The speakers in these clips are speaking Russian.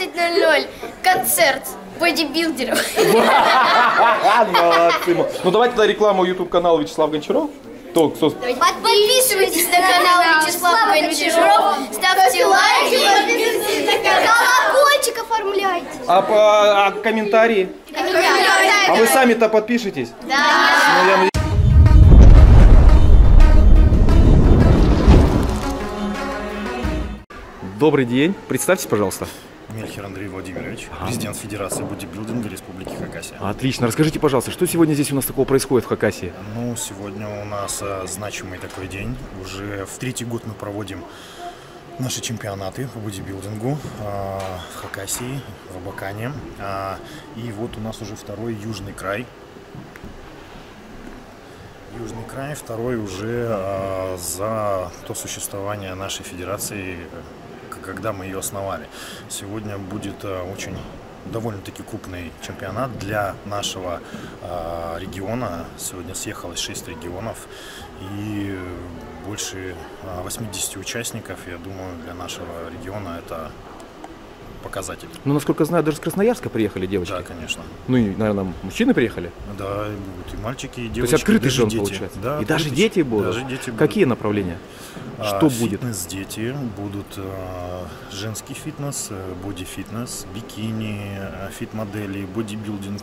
19.00 концерт бодибилдеров. Молодцы. Ну давайте тогда рекламу YouTube канала Вячеслав Гончаров. То, кто... Подписывайтесь на канал Вячеслава Гончарова, ставьте лайки, колокольчик оформляйте. А, по- а комментарии? А вы сами-то подпишитесь? Да. Ну, Добрый день. Представьтесь, пожалуйста. Мельхер Андрей Владимирович, президент Федерации бодибилдинга Республики Хакасия. Отлично. Расскажите, пожалуйста, что сегодня здесь у нас такого происходит в Хакасии? Ну, сегодня у нас а, значимый такой день. Уже в третий год мы проводим наши чемпионаты по бодибилдингу а, в Хакасии, в Абакане. А, и вот у нас уже второй южный край. Южный край, второй уже а, за то существование нашей федерации, когда мы ее основали. Сегодня будет а, очень довольно-таки крупный чемпионат для нашего а, региона. Сегодня съехалось 6 регионов и больше а, 80 участников. Я думаю, для нашего региона это показатель. Ну, насколько знаю, даже с Красноярска приехали девочки. Да, конечно. Ну, и, наверное, мужчины приехали. Да, и будут и мальчики, и девочки. То есть открытый даже же он дети. получается. Да, и даже открытый. дети будут. Даже дети будут. Какие направления? А, Что будет? Фитнес дети будут э, женский фитнес, э, боди-фитнес, бикини, э, фит-модели, бодибилдинг,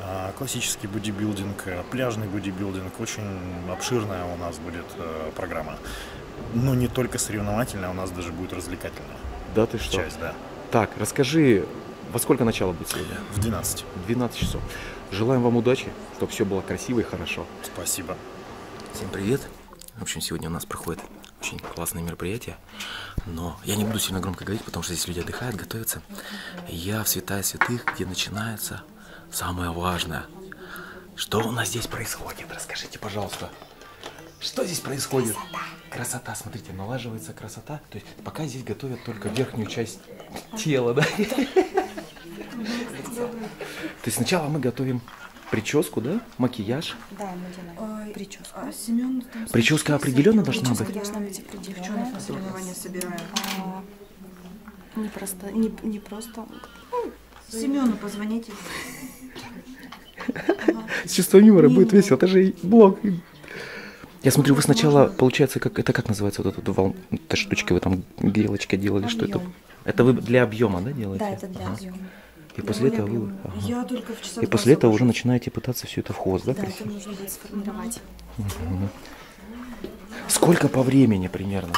э, классический бодибилдинг, э, пляжный бодибилдинг. Очень обширная у нас будет э, программа. Но не только соревновательная, у нас даже будет развлекательная Да ты что? часть, да. Так, расскажи, во сколько начало будет сегодня? В 12. 12 часов. Желаем вам удачи, чтобы все было красиво и хорошо. Спасибо. Всем привет! В общем, сегодня у нас проходит очень классное мероприятие, но я не буду сильно громко говорить, потому что здесь люди отдыхают, готовятся. Я в святая святых, где начинается самое важное. Что у нас здесь происходит? Расскажите, пожалуйста. Что здесь происходит? Красота, смотрите, налаживается красота. То есть пока здесь готовят только верхнюю часть тела, да? То есть сначала мы готовим прическу, да? Макияж. Да, мы делаем прическу. А Семен там Прическа определенно должна быть. Должна быть определенная. девчонок на соревнования собираем. А, Не просто, не, не просто. Семену позвоните. С чувством юмора будет весело, это же блог. Я смотрю, вы сначала, получается, как это как называется вот эту волн, эта штучка вы там грелочка делали, что это? Это вы для объема, да, делаете? Да, это для объема. И после этого вы, ага. Я только в часов и после этого уже начинаете пытаться все это в хвост, да, Да, это красиво? нужно будет сформировать. Сколько по времени примерно?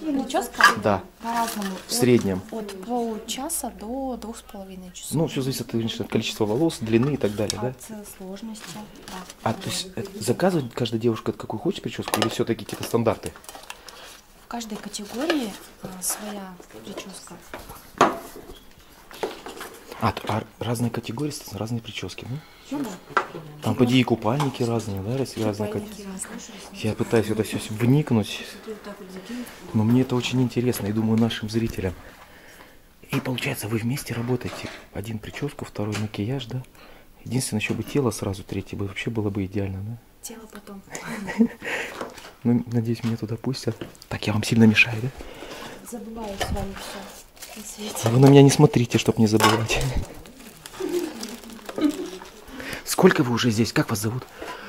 Прическа Да, по-разному. в среднем. От, от получаса до двух с половиной часов. Ну, все зависит конечно, от количества волос, длины и так далее, да? От э, сложности. Да. А то есть это заказывает каждая девушка какую хочет прическу или все-таки какие-то стандарты? В каждой категории а, своя прическа. А, а разные категории, разные прически, да? Ну да. Там поди и купальники разные, да, раз- разные кат- Купальники разные. Я пытаюсь это все вникнуть, но мне это очень интересно, и думаю, нашим зрителям. И получается, вы вместе работаете. Один прическу, второй макияж, да? Единственное, еще бы тело сразу, третье бы вообще было бы идеально, да? Тело потом. Ну, надеюсь, меня туда пустят. Так, я вам сильно мешаю, да? Забываю с вами все на свете. А вы на меня не смотрите, чтобы не забывать. Сколько вы уже здесь? Как вас зовут?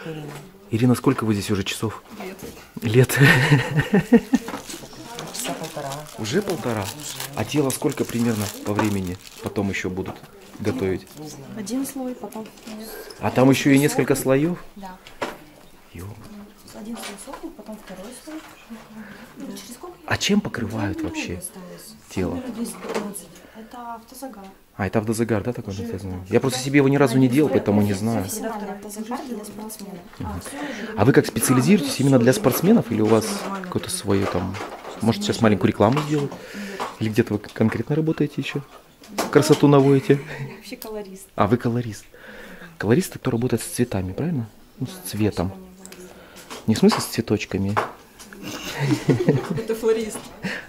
Ирина. Ирина, сколько вы здесь уже часов? Лет. Лет? Часа полтора. Уже полтора? А тело сколько примерно по времени потом еще будут готовить? Один слой, потом А там еще и несколько слоев? да. Ё. Один слой сохнет, потом второй слой. Ну, через сколько? А чем покрывают вообще тело? Это автозагар. А, это автозагар, да, такой называемый? Я просто себе его ни разу не делал, поэтому не знаю. Спортсменов. А вы как специализируетесь именно для спортсменов или у вас какое-то свое там... Может, сейчас маленькую рекламу сделать? Или где-то вы конкретно работаете еще? Красоту наводите? Вообще колорист. А, вы колорист. Колорист, это кто работает с цветами, правильно? Ну, с цветом. Не в смысле с цветочками. Это флорист.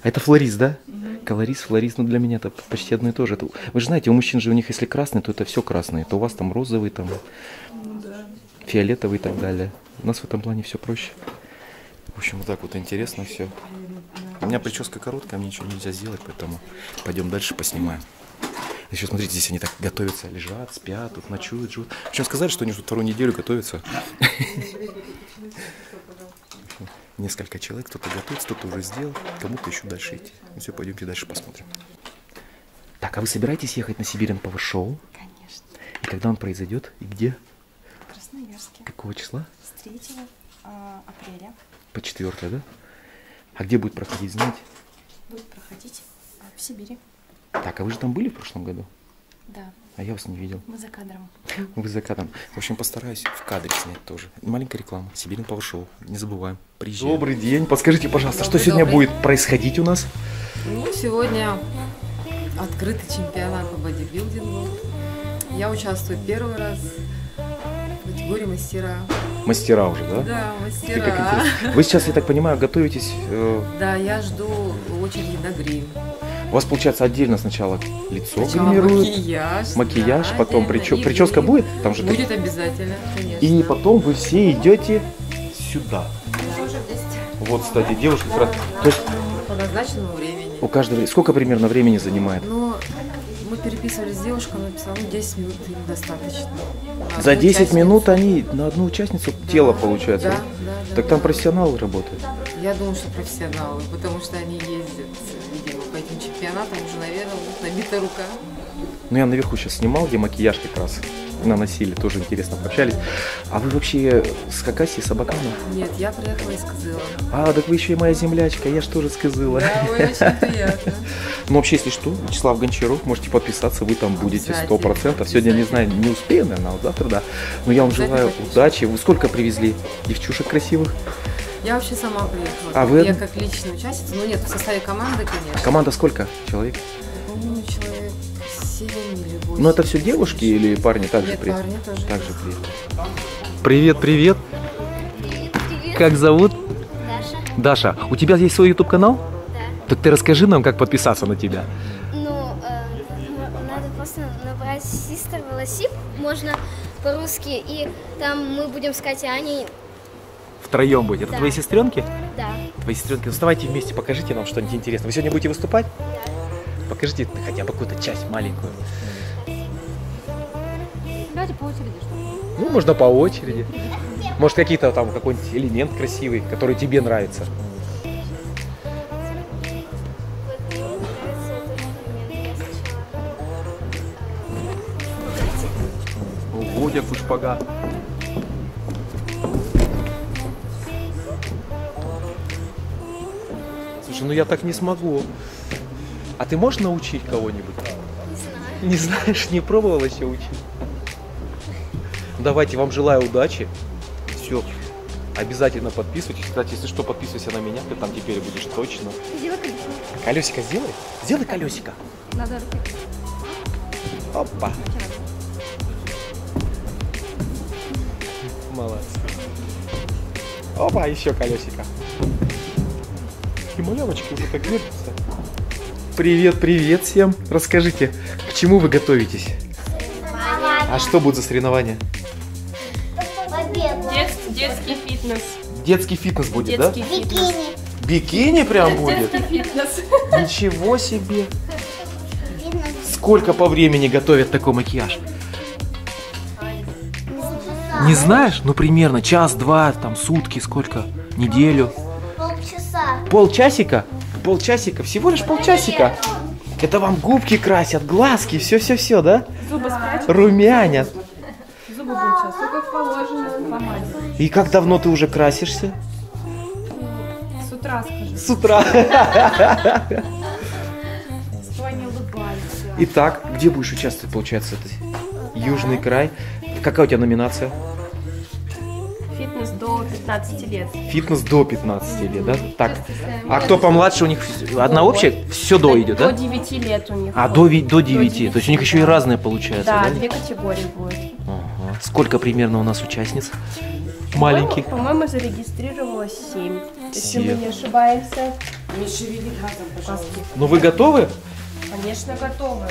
Это флорист, да? Колорист, флорист, ну для меня это почти одно и то же. Это- вы же знаете, у мужчин же у них если красный, то это все красное. То у вас там розовый, там фиолетовый и так далее. У нас в этом плане все проще. В общем, вот так вот интересно все. У меня прическа короткая, мне ничего нельзя сделать, поэтому пойдем дальше поснимаем. Еще смотрите, здесь они так готовятся, лежат, спят, тут ночуют, живут. Причем сказали, что они уже вторую неделю готовятся. Несколько человек, кто-то готовится, кто-то уже сделал, кому-то еще дальше идти. Ну все, пойдемте дальше посмотрим. Так, а вы собираетесь ехать на Сибирин Power Show? Конечно. И когда он произойдет? И где? В Красноярске. Какого числа? С 3 а, апреля По четвертое, да? А где будет проходить, знаете? будет проходить а, в Сибири. Так, а вы же там были в прошлом году? Да, А я вас не видел. мы за кадром. Вы за кадром. В общем, постараюсь в кадре снять тоже. Маленькая реклама. Сибирин Power Show. Не забываем. Приезжаем. Добрый день. Подскажите, пожалуйста, что сегодня будет происходить у нас? Ну, сегодня открытый чемпионат по бодибилдингу. Я участвую первый раз в категории мастера. Мастера уже, да? Да, мастера. Вы сейчас, я так понимаю, готовитесь. э, Да, я жду очереди на грим. У вас получается отдельно сначала лицо Сначала гримируют, макияж. макияж, да, потом и прическа будет? Там же так- Будет обязательно, конечно. и потом вы все идете сюда. Вот, кстати, девушка как раз. То есть По назначенному времени. у каждого сколько примерно времени занимает? Но мы переписывались с девушкой, она написала, ну, 10 минут им достаточно. На За одну 10 участницу. минут они на одну участницу тело получается. Да, да, да. Так там профессионалы работают. Я думаю, что профессионалы, потому что они ездят, чемпионатам уже, наверное, набита рука. Ну, я наверху сейчас снимал, где макияж как раз наносили, тоже интересно пообщались. А вы вообще с Хакасии, с Абакана? Нет, я приехала из Кызыла. А, так вы еще и моя землячка, я же тоже с Кызыла. Да, очень приятно. Ну, вообще, если что, Вячеслав Гончаров, можете подписаться, вы там будете сто процентов. Сегодня, не знаю, не успею, наверное, а вот завтра, да. Но я вам желаю удачи. Вы сколько привезли девчушек красивых? Я вообще сама приехала. А вы- Я как личная участница, ну нет, в составе команды, конечно. Команда сколько человек? По-моему, человек 7 или 8. Ну, это все девушки или парни также Нет, приехали? парни тоже. Также приехали. Привет, привет. Как зовут? Даша. Даша, у тебя есть свой YouTube канал? Да. Так ты расскажи нам, как подписаться на тебя. Ну, э, н- надо просто набрать Sister Velocip, можно по-русски, и там мы будем с Катей Аней, Втроем будет. Это Да. твои сестренки? да. Твои сестренки. Ну, вставайте вместе, покажите нам что-нибудь интересное. Вы сегодня будете выступать? Покажите хотя бы какую-то часть маленькую. Давайте по очереди, что? Ну, можно по очереди. Может, какие-то там какой-нибудь элемент красивый, который тебе нравится. Момент. Я сначала Слушай, ну я так не смогу. А ты можешь научить кого-нибудь? не знаю. Не знаешь, не пробовала еще учить? Давайте, вам желаю удачи. Все. Обязательно подписывайтесь. Кстати, если что, подписывайся на меня, ты там теперь будешь точно. Сделай колесо. Колесико сделай. Сделай колесико. Надо руки. Опа. Молодцы. Опа, еще колесико. И малявочки уже так вертятся. Привет, привет всем. Расскажите, к чему вы готовитесь? А что будет за соревнования? Победа. детский фитнес. Детский фитнес будет, Детский да? фитнес. Бикини прям будет? Детский фитнес. Ничего себе. Сколько по времени готовят такой макияж? Не знаешь? Ну, примерно час-два, там, сутки, сколько? Неделю? Полчасика? Полчасика? Всего лишь полчасика? Это вам губки красят, глазки, все-все-все, да? Зубы спрячь. Румянят. Зубы будут сейчас. Все как положено. Помадь. И как давно ты уже красишься? С утра скажи. С утра. Стой, не улыбайся. Итак, где будешь участвовать, получается, Южный край? Какая у тебя номинация? Фитнес до 15 лет. Фитнес до 15 лет, да? Так. А кто помладше, у них одна общая? Все до идет, До да? 9 лет у них. А, до, до 9. То есть у них еще и разные получается, Да, да? две категории будет. Ага. Сколько примерно у нас участниц? Маленьких. По-моему, зарегистрировалось 7. Если мы Семь. не ошибаемся. Не шевели глазом, пожалуйста. Ну вы готовы? Конечно, готовы.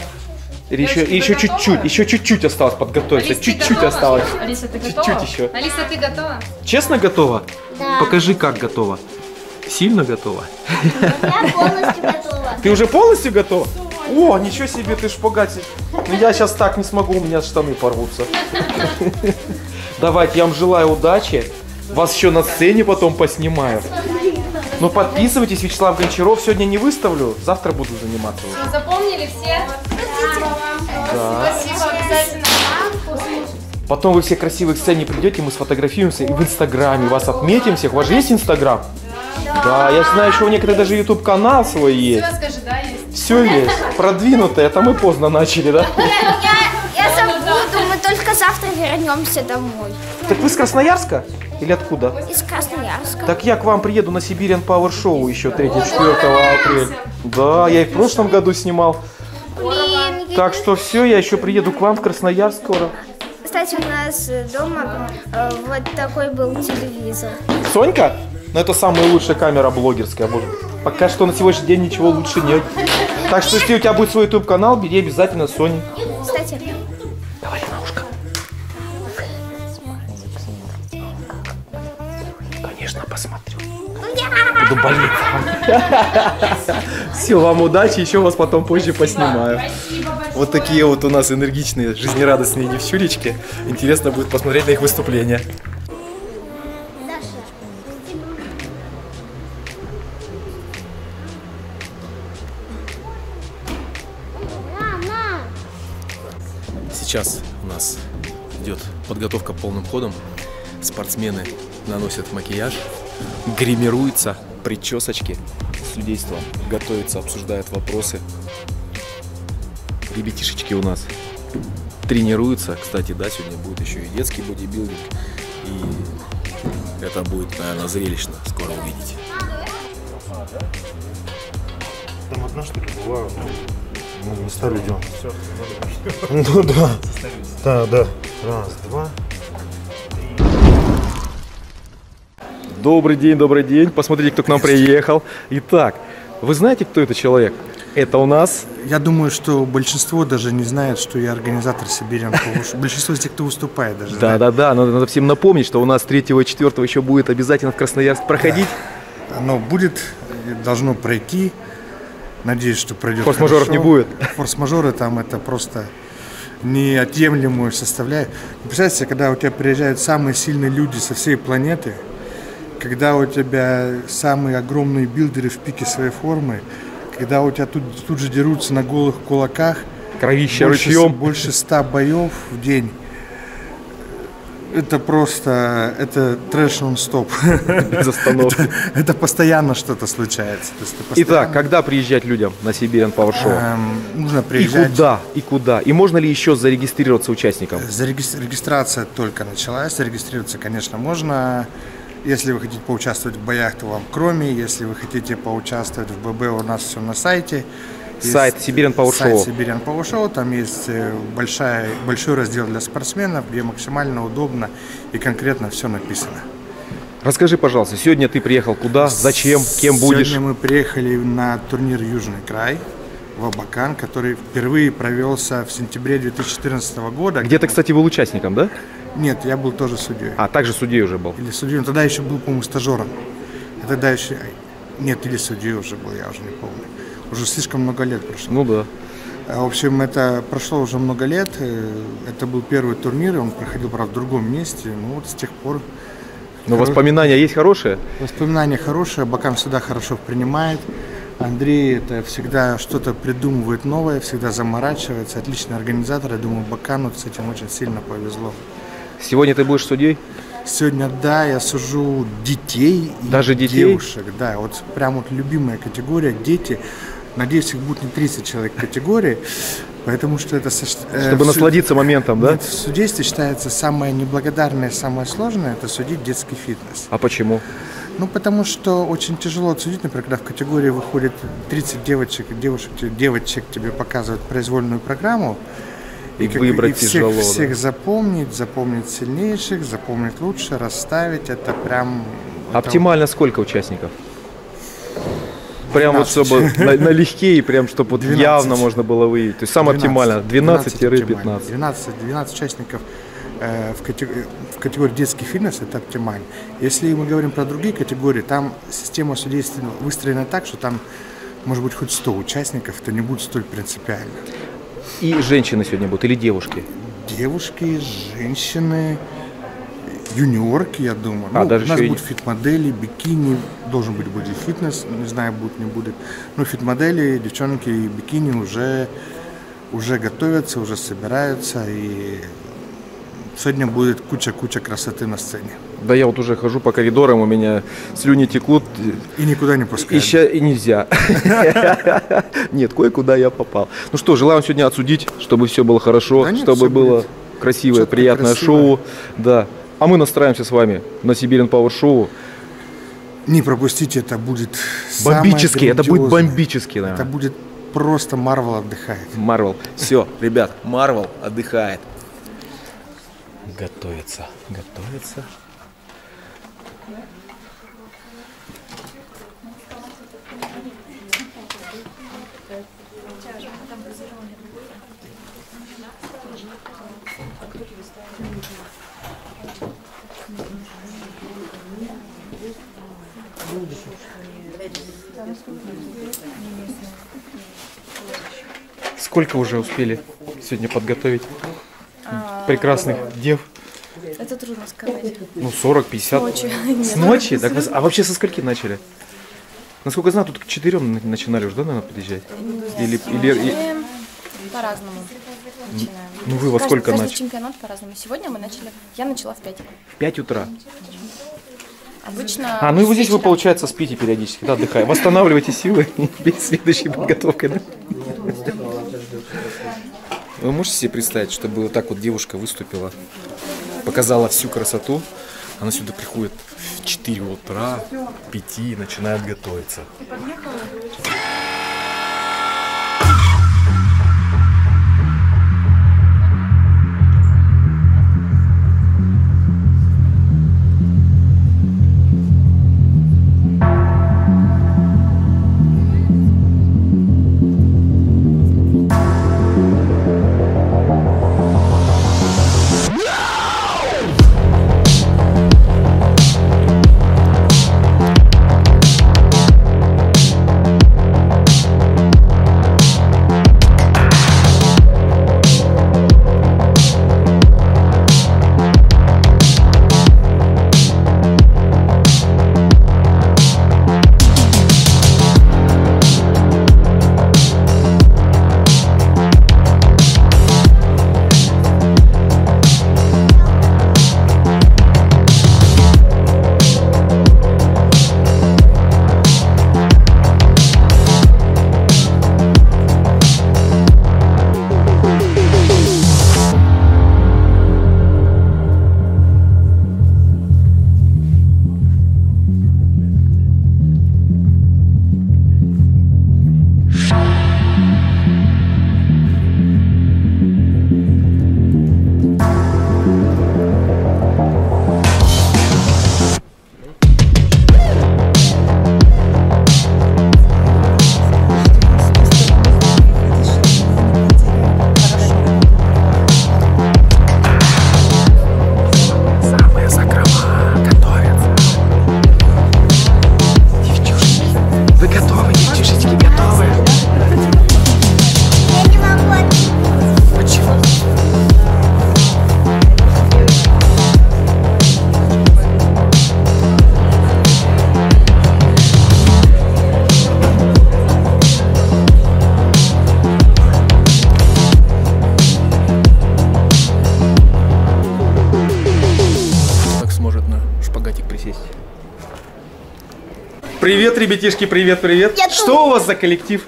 Или еще, еще чуть-чуть, еще чуть-чуть осталось подготовиться. Чуть-чуть осталось. Алиса, ты готова? Чуть-чуть еще. Алиса, ты готова? Честно готова? Да. Покажи, как готова. Сильно готова? Я полностью готова. Ты уже полностью готова? О, ничего себе, ты шпагате. Ну я сейчас так не смогу, у меня штаны порвутся. Давайте, я вам желаю удачи. Вас еще на сцене потом поснимаю. Ну подписывайтесь, Вячеслав Гончаров. Сегодня не выставлю, завтра буду заниматься. уже. Запомнили все? Да. Спасибо, обязательно. Потом вы все красивые к сцене придете, мы сфотографируемся и в Инстаграме вас отметим всех. У вас же есть Инстаграм? Да, я знаю, что у некоторых даже YouTube канал свой есть. Все, скажи, да, есть? Все есть. Продвинутое, это мы поздно начали, да? Я забуду, мы только завтра вернемся домой. Так вы с Красноярска? Или откуда? Из Красноярска. Так я к вам приеду на Сибириан Power Show еще 3-4 апреля. Да, я и в прошлом году снимал. Так что все, я еще приеду к вам в Красноярск скоро. Кстати, у нас э, дома э, вот такой был телевизор. Сонька? Ну это самая лучшая камера блогерская. Может, пока что на сегодняшний день ничего лучше нет. Так что если у тебя будет свой YouTube канал, бери обязательно Соню. Кстати, Давай на ушко. Буду болеть. Все, вам удачи, еще вас потом позже поснимаю. Вот такие вот у нас энергичные, жизнерадостные девчулечки. Интересно будет посмотреть на их выступления. Сейчас у нас идет подготовка полным ходом. Спортсмены наносят макияж, гримируются, причесочки. Судейство готовится, обсуждает вопросы. Ребятишечки у нас тренируются. Кстати, да, сегодня будет еще и детский бодибилдинг. И это будет, наверное, зрелищно. Скоро увидите. Там одна ли была? Мы не стали делать. Ну да. Да, да. Раз, два. Добрый день, добрый день. Посмотрите, кто к нам приехал. Итак, вы знаете, кто это человек? Это у нас Я думаю, что большинство даже не знает, что я организатор Show. Большинство из тех, кто выступает даже. Да, да, да. Надо, надо всем напомнить, что у нас 3 и 4 еще будет обязательно в Красноярск проходить. Оно будет, должно пройти. Надеюсь, что пройдет Форс-мажоров не будет. Форс-мажоры там это просто неотъемлемую составляющую. Представьте, когда у тебя приезжают самые сильные люди со всей планеты, когда у тебя самые огромные билдеры в пике своей формы, когда у тебя тут, тут же дерутся на голых кулаках, Кровища больше, ручьем. больше ста боев в день. Это просто, это трэш нон-стоп. Без остановки. Это, это постоянно что-то случается. То есть это Итак, постоянно, когда приезжать людям на Siberian Power Show? эм, нужно И приезжать. куда? И куда? И можно ли еще зарегистрироваться участником? Зарегис- Регистрация только началась. Зарегистрироваться, конечно, можно. Если вы хотите поучаствовать в боях, то вам кроме. Если вы хотите поучаствовать в ББ, у нас все на сайте. Сайт Siberian Power сайт. Siberian Power Show. Там есть э, большая, большой раздел для спортсменов, где максимально удобно и конкретно все написано. Расскажи, пожалуйста, сегодня ты приехал куда, зачем, кем будешь? Сегодня мы приехали на турнир Южный край в Абакан, который впервые провелся в сентябре 2014 года. Где ты, кстати, был участником, да? Нет, я был тоже судьей. А, также судьей уже был. Или судьей, но тогда еще был, по-моему, стажером. Я тогда еще... Нет, или судьей уже был, я уже не помню. Уже слишком много лет прошло. Ну да. А, В общем, это прошло уже много лет. э, Это был первый турнир, и он проходил, правда, в другом месте. Ну вот с тех пор Но Хоро- воспоминания есть хорошие? воспоминания хорошие, Бакан всегда хорошо принимает. Андрей это всегда что-то придумывает новое, всегда заморачивается. Отличный организатор. Я думаю, Бакану с этим очень сильно повезло. Сегодня ты будешь судьей? Сегодня, да, я сужу детей и Даже детей? девушек. Да, вот прям вот любимая категория дети. Надеюсь, их будет не 30 человек категории, потому что это... со- э, Чтобы су- насладиться моментом, да? Нет, в судействе считается самое неблагодарное, самое сложное – это судить детский фитнес. А почему? Ну, потому что очень тяжело отсудить, например, когда в категории выходит 30 девочек, и девушек, девочек тебе показывают произвольную программу, И как- выбрать и всех, тяжело, да. всех запомнить, запомнить сильнейших, запомнить лучше, расставить, это прям... это Оптимально сколько участников? Прям вот 12. чтобы на- налегке и прям чтобы вот 12. явно можно было выявить. То есть самое оптимально 12-15. 12, 12 участников э, в, категории, в категории детский фитнес это оптимально. Если мы говорим про другие категории, там система судейства выстроена так, что там может быть, хоть 100 участников, это не будет столь принципиально. И женщины сегодня будут или девушки? Девушки, женщины, юниорки, я думаю. А, ну, даже у нас будут фит-модели, бикини, должен быть будет фитнес, не знаю, будет, не будет. Но фит-модели, девчонки и бикини уже, уже готовятся, уже собираются, и сегодня будет куча-куча красоты на сцене. Да я вот уже хожу по коридорам, у меня слюни текут. И никуда не пускают. ща- и нельзя. Нет, кое-куда я попал. Ну что, желаю вам сегодня отсудить, чтобы все было хорошо, чтобы было красивое, приятное шоу. Да. А мы настраиваемся с вами на Сибирин Пауэр Шоу. Не пропустите, это будет Бомбически, это будет бомбически, Это наверное. будет просто Марвел отдыхает. Марвел. Все, ребят, Марвел отдыхает. Готовится, готовится. Сколько уже успели сегодня подготовить прекрасных дев? Это трудно сказать. Ну, 40, 50. ночи. С Нет. ночи? Так а вообще со скольки начали? Насколько я знаю, тут к четырем на- начинали уже, да, наверное, подъезжать? Или, или, по-разному начинаем. ну вы во Каждый- сколько каждый начали? чемпионат по-разному. Сегодня мы начали, я начала в 5. В 5 утра. Обычно А, ну и вот здесь вы, получается, спите периодически, да, отдыхая. Восстанавливайте силы перед следующей подготовкой, да? Вы можете себе представить, чтобы вот так вот девушка выступила, показала всю красоту, она сюда приходит в 4 утра, 5 и начинает готовиться. Ребятишки, привет, привет. Что у вас за коллектив?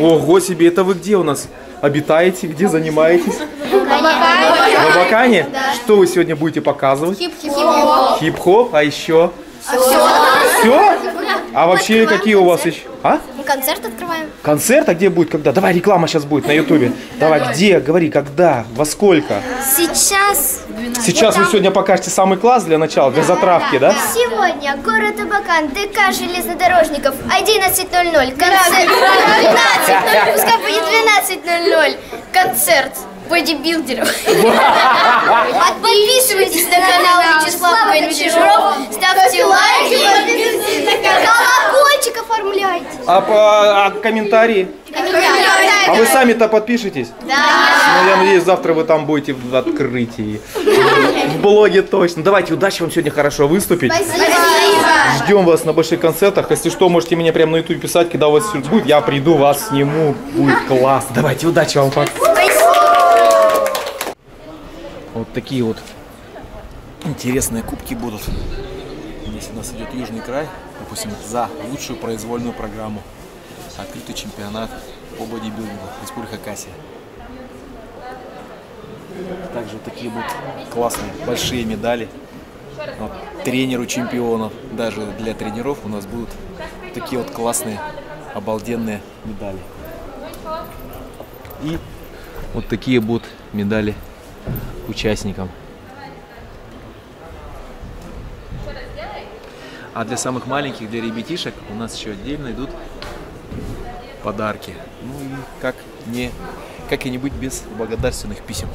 Ого себе, это вы где у нас обитаете, где занимаетесь? В Абакане? Что вы сегодня будете показывать? Хип-хип. Хип-хоп, а еще? Все? А вообще какие у вас еще? А? Концерт открываем. Концерт, а где будет, когда? Давай, реклама сейчас будет на ютубе. Давай, где? Говори, когда, во сколько? Сейчас. Сейчас вы сегодня покажете самый класс для начала, для затравки, да? Сегодня город Абакан, ДК железнодорожников, 11.00, концерт. 12.00, пускай будет 12.00, концерт бодибилдеров. Подписывайтесь на канал Вячеслава Гончаров, ставьте лайки, колокольчик Мальчик, оформляйте. А, по- а комментарии? А вы сами-то подпишетесь? Да. Ну, я надеюсь, завтра вы там будете в открытии. В блоге точно. Давайте, удачи вам сегодня хорошо выступить. Спасибо. Ждем вас на больших концертах. Если что, можете мне прямо на YouTube писать, когда у вас все будет. Я приду, вас сниму. Будет класс. Давайте, удачи вам. Вот такие вот интересные кубки будут. Здесь у нас идет Южный край, допустим, за лучшую произвольную программу. Открытый чемпионат по бодибилдингу Республика Кассия. Также такие будут классные большие медали. Вот, тренеру чемпионов. Даже для тренеров у нас будут такие вот классные, обалденные медали. И вот такие будут медали участникам. А для самых маленьких, для ребятишек, у нас еще отдельно идут подарки. Ну и как не, как и не быть без благодарственных писем.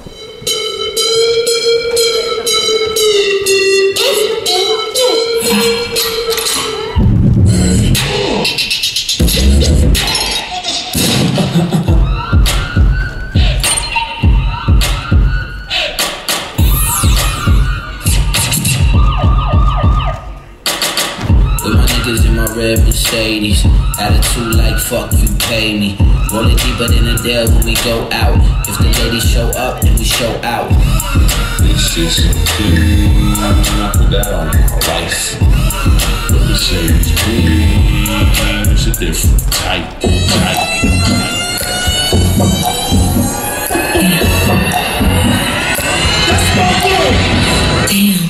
Deeper than a dare when we go out. If the ladies show up, then we show out. This is a thing. I put that on my life. But the Mercedes Benz is a different type. type. Shut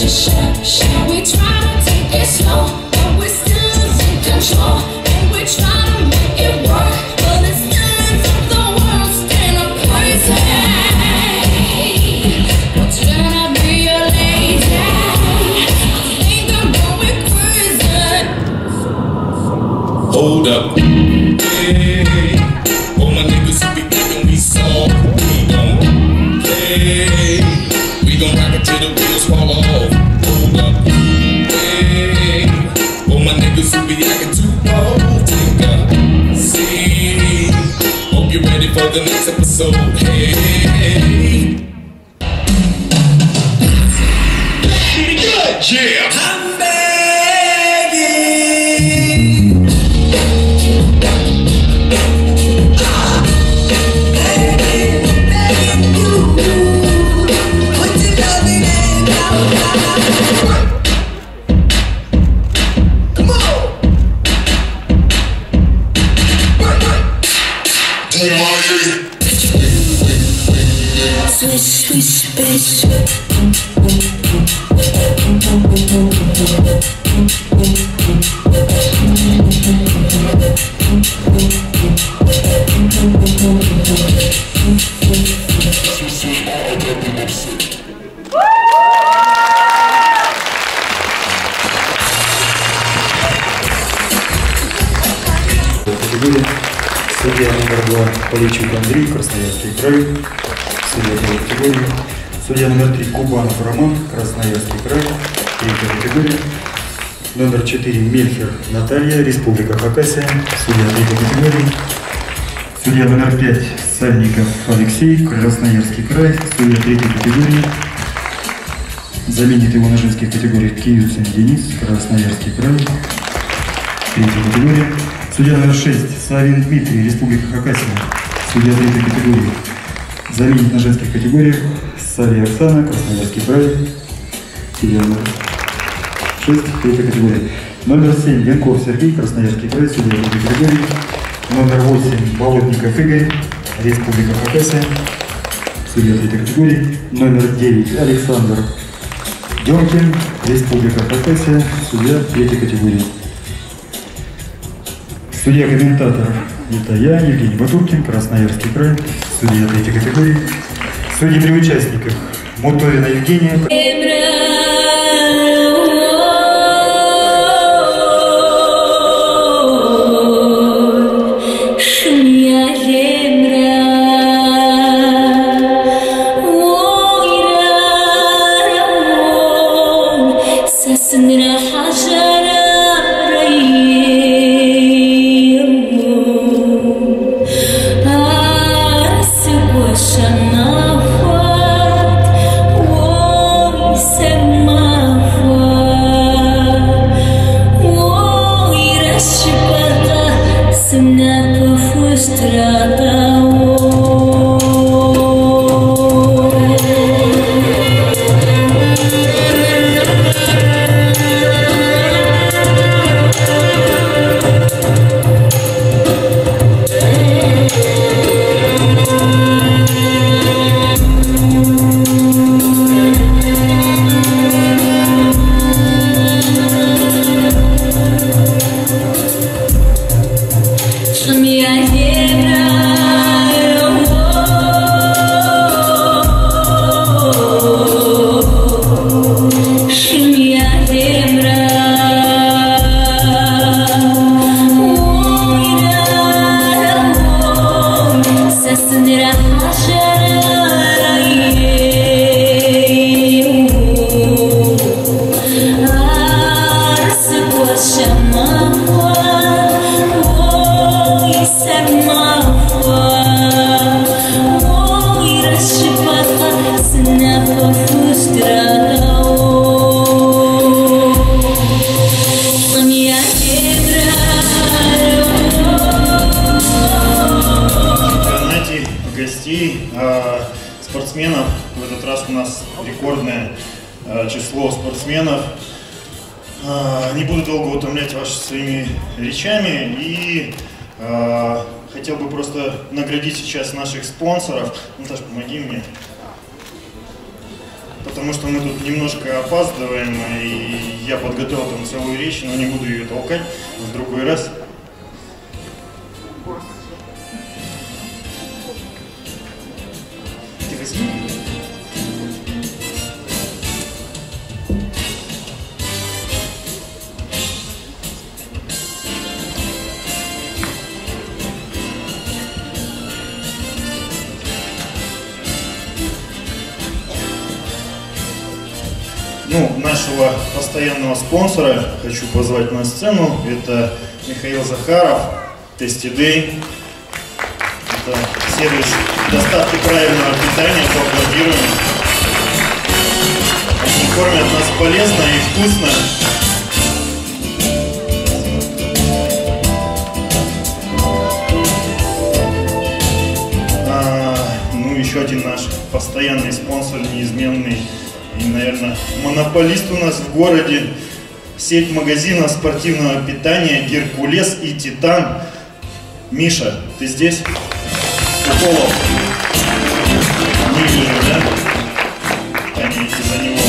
just shut up, shut up. We try to take it slow, the next episode. Hey. Swish, swish, bitch. Поличик Андрей, Красноярский край. Судья категории. Судья номер три Кубанов Роман, Красноярский край. Третья категория. Номер четыре Мельхер Наталья, Республика Хакасия. Судья третьей категории. Судья номер пять Сальников Алексей, Красноярский край. Судья третьей категории. Заменит его на женских категориях Киюцин Денис, Красноярский край. Третья категория. Судья номер 6. Савин Дмитрий, Республика Хакасия. Судья третьей категории. Заменит на женских категориях Сави Оксана, Красноярский край. Судья номер 6. Третья категория. Номер 7 Янков Сергей, Красноярский край, судья Игорь Григорий. Номер 8 Болотников Игорь, Республика Хакасия, судья третьей категории. Номер 9 Александр Демкин, Республика Хакасия, судья третьей категории. Судья-комментатор это я, Евгений Батуркин, Красноярский край, судья третьей категории. Судьи при участниках Моторина Евгения. Нашего постоянного спонсора хочу позвать на сцену. Это Михаил Захаров, Тестидей. Это сервис доставки правильного питания, поаплодируем. Они кормят нас полезно и вкусно. А, ну, еще один наш постоянный спонсор, неизменный наверное, монополист у нас в городе. Сеть магазинов спортивного питания «Геркулес» и «Титан». Миша, ты здесь? Уколов. Не вижу, да? Иди за него.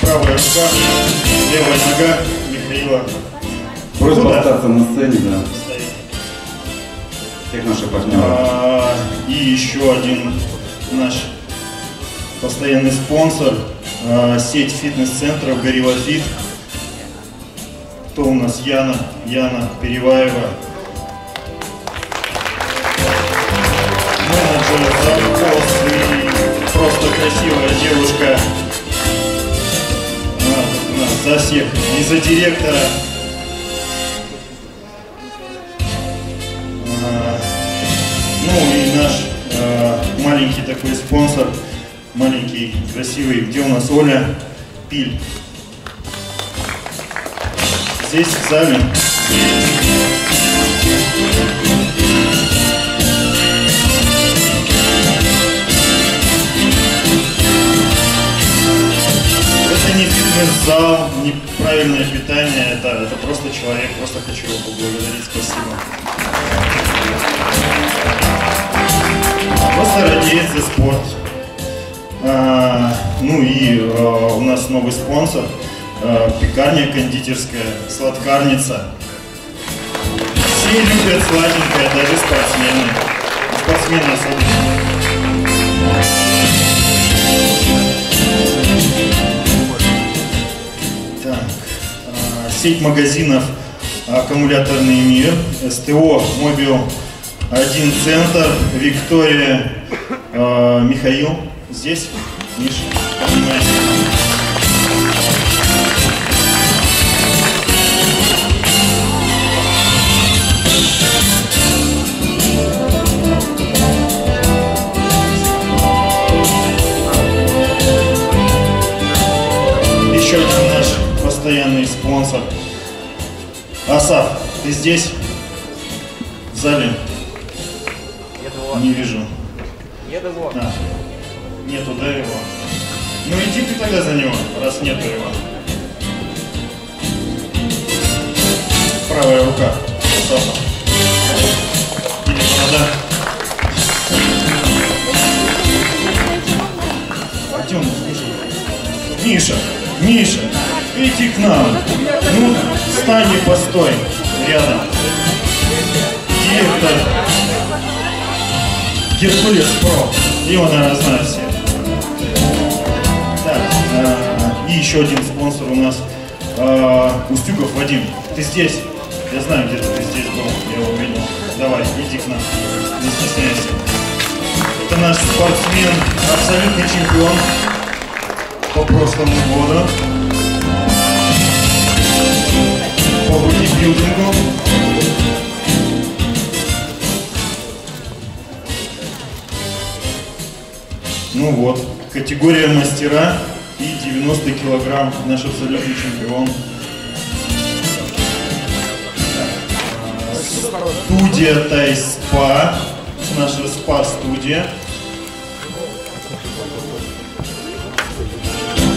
Правая рука, левая нога Михаила. Просьба остаться на сцене, да. Всех наших партнеров. А, И еще один наш постоянный спонсор, а, сеть фитнес-центров Горилла. Кто у нас? Яна, Яна Переваева. Менеджер завхоз и просто красивая девушка. За всех, и за директора. Маленький такой спонсор, маленький, красивый, где у нас Оля Пиль. Здесь в зале. спортзал, неправильное питание, это, это просто человек, просто хочу его поблагодарить, спасибо. Просто за спорт. А, ну и а, у нас новый спонсор, а, пекарня кондитерская, сладкарница. Все любят сладенькое, даже спортсмены. Спортсмены особенно. Сеть магазинов «Аккумуляторный мир», СТО «Мобил 1 Центр», Виктория, а, Михаил. Здесь, Миша, понимаете. Еще один наш постоянный спонсор. Асaf, ты здесь? В зале? Не вижу. А, нету, да, его? Ну иди ты тогда за него, раз нету его. Правая рука Асафа. Или борода. Артем, слушай. Миша, Миша, иди к нам. Ну, встань и постой рядом. Директор Геркулес Про. Его, наверное, знают все. Так, а, и еще один спонсор у нас. а, Устюгов Вадим. Ты здесь? Я знаю, где ты здесь был. Я его видел. Давай, иди к нам. Не стесняйся. Это наш спортсмен, абсолютный чемпион по прошлому году. По бодибилдингу. Ну вот, категория мастера и 90 килограмм, наш абсолютный чемпион. Студия Тайс Спа, наша спа-студия.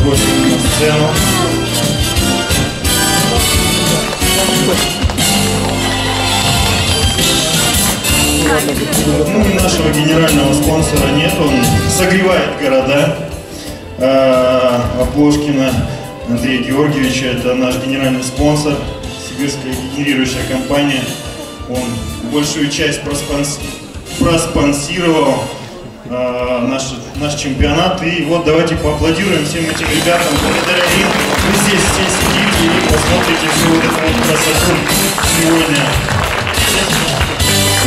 Просим на сцену. Ну и нашего генерального спонсора нет, он согревает города. А, Оплошкина Андрея Георгиевича, это наш генеральный спонсор, сибирская генерирующая компания. Он большую часть проспонс- проспонсировал а, наш, наш чемпионат. И вот давайте поаплодируем всем этим ребятам. Благодаря им вы здесь все сидите и посмотрите всю вот эту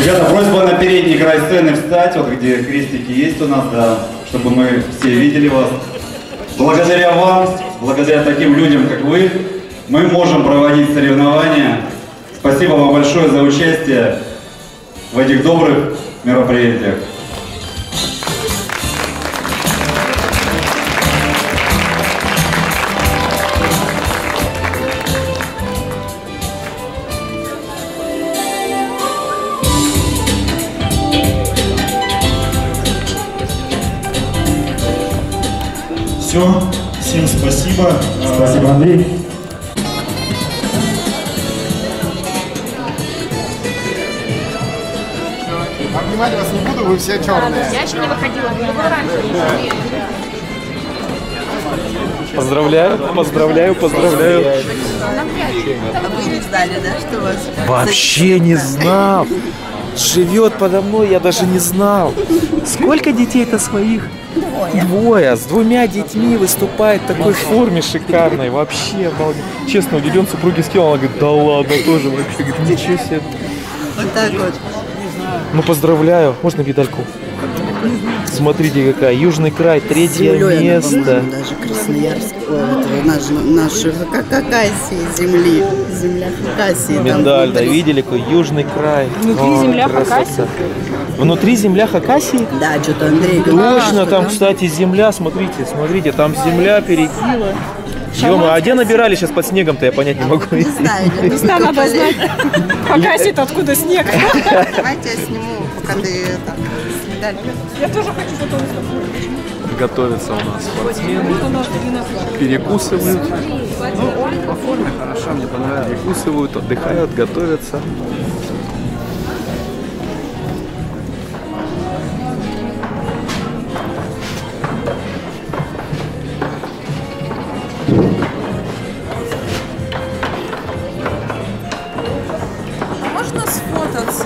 Ребята, просьба на передний край сцены встать, вот где крестики есть у нас, да, чтобы мы все видели вас. Благодаря вам, благодаря таким людям, как вы, мы можем проводить соревнования. Спасибо вам большое за участие в этих добрых мероприятиях. Все, всем спасибо. Спасибо, Андрей. Обнимать вас не буду, вы все черные. Я еще не выходила, не было раньше. Поздравляю, поздравляю, поздравляю. Вы не знали, да, что у вас... Вообще не знал. Живет подо мной, я даже не знал. Сколько детей-то своих? Двое. Двое. С двумя детьми выступает в такой форме шикарной. Вообще. Честно, удивлен супруге скинул. Она говорит, да ладно, тоже вообще. Говорит, ничего себе. Вот так вот. Ну, поздравляю. Можно медальку? Смотрите, какая. Южный край, третье Землей она, место. по-моему, даже Красноярск, о, наш, нашей как Хакасии земли, земля Хакасии. там Медаль, да, видели, какой южный край. Внутри Ой, земля красота. Хакасии? Внутри земля Хакасии? Да, что-то Андрей говорил, Точно, там, да. кстати, земля, смотрите, смотрите, там земля перекила. Ё-моё, а где набирали сейчас под снегом-то, я понять не могу. Места надо знать. Откуда снег. Давайте я сниму, пока ты это, с медалью. Я тоже хочу фотографировать. Готовятся у нас спортсмены, перекусывают. Ну, по форме хорошо, мне понравилось. Перекусывают, отдыхают, готовятся.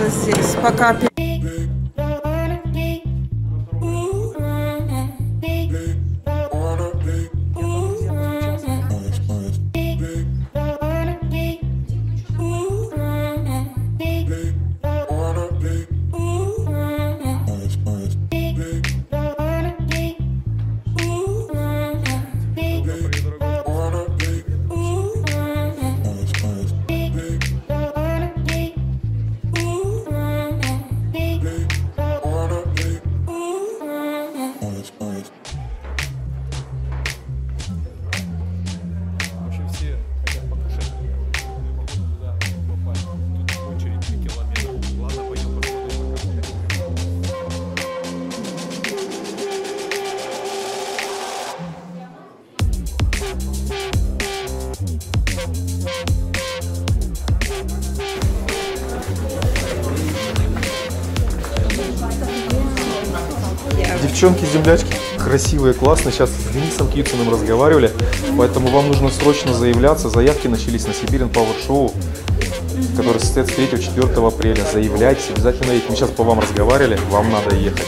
Здесь, пока землячки красивые, классные. Сейчас с Денисом Кицыным разговаривали. Поэтому вам нужно срочно заявляться. Заявки начались на Сибирин Power Show, который состоится 3-4 апреля. Заявляйтесь, обязательно едете. Мы сейчас по вам разговаривали, вам надо ехать.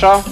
Два,